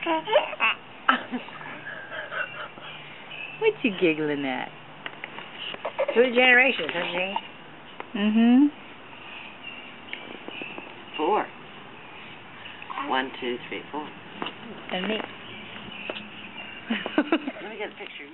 what you giggling at? Two generations, huh, Jane? Mm-hmm. Four. One, two, three, four. And me. Let me get a picture.